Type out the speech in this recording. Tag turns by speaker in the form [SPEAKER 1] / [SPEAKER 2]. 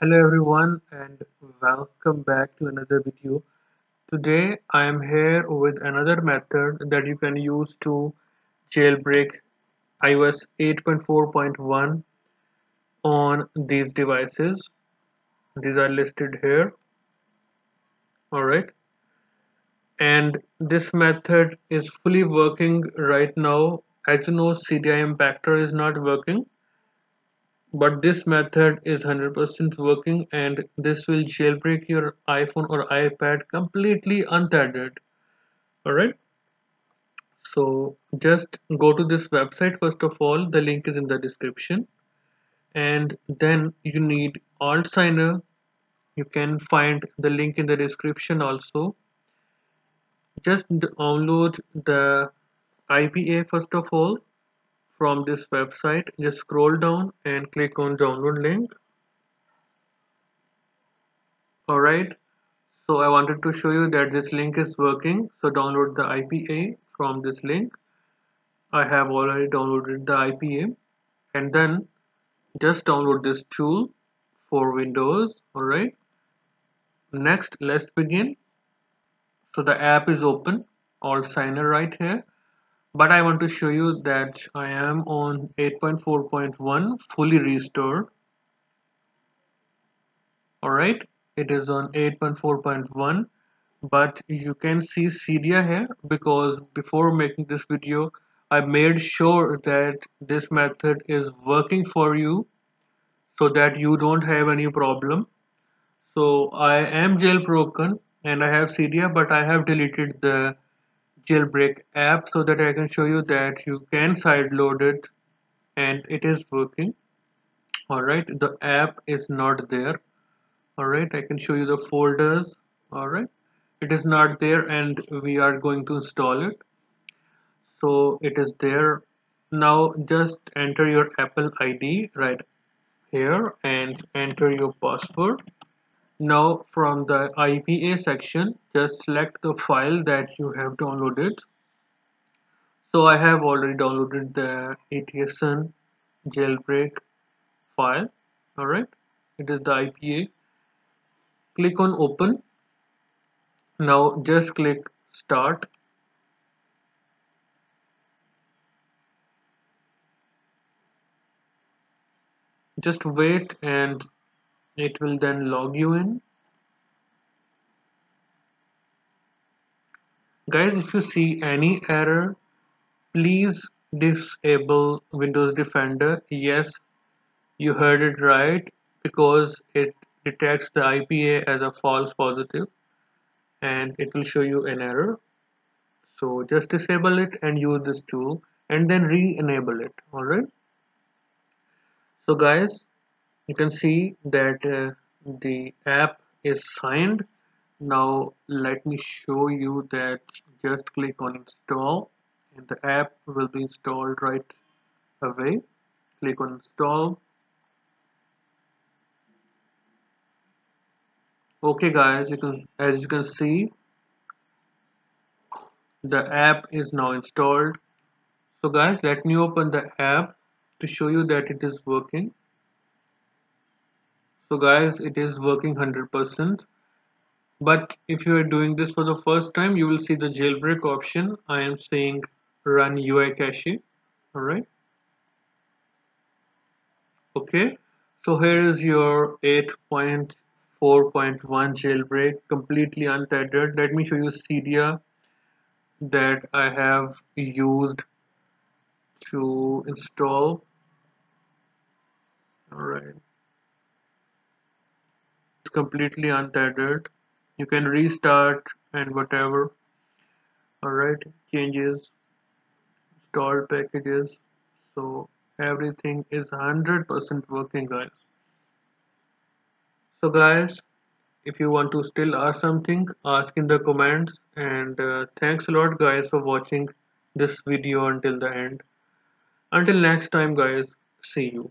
[SPEAKER 1] Hello everyone and welcome back to another video. Today I am here with another method that you can use to jailbreak iOS 8.4.1 on these devices. These are listed here. Alright. And this method is fully working right now. As you know Cydia Impactor is not working but this method is 100% working and this will jailbreak your iPhone or iPad completely untethered. Alright? So just go to this website first of all. The link is in the description. And then you need Altsigner you can find the link in the description also. Just download the IPA first of all from this website just scroll down and click on download link. Alright so I wanted to show you that this link is working so download the IPA from this link. I have already downloaded the IPA and then just download this tool for Windows alright. Next let's begin. So the app is open Altsigner right here but I want to show you that I am on 8.4.1 fully restored. Alright it is on 8.4.1 but you can see Cydia here because before making this video I made sure that this method is working for you so that you don't have any problem. So I am jailbroken and I have Cydia but I have deleted the jailbreak app so that I can show you that you can sideload it and it is working. Alright the app is not there. Alright I can show you the folders. Alright it is not there and we are going to install it. So it is there. Now just enter your Apple ID right here and enter your password now from the IPA section, just select the file that you have downloaded. So I have already downloaded the Etason jailbreak file. Alright, it is the IPA. Click on open. Now just click start. Just wait and it will then log you in. Guys if you see any error please disable Windows Defender. Yes you heard it right because it detects the IPA as a false positive and it will show you an error. So just disable it and use this tool and then re-enable it. Alright so guys you can see that uh, the app is signed. Now let me show you that just click on install and the app will be installed right away. Click on install. Okay guys you can as you can see the app is now installed. So guys let me open the app to show you that it is working so guys it is working 100% but if you are doing this for the first time you will see the jailbreak option. I am saying run UI cache. Alright okay. So here is your 8.4.1 jailbreak completely untethered. Let me show you Cydia that I have used to install alright completely untethered. You can restart and whatever. Alright changes installed packages. So everything is 100% working guys. So guys if you want to still ask something ask in the comments. And uh, thanks a lot guys for watching this video until the end. Until next time guys see you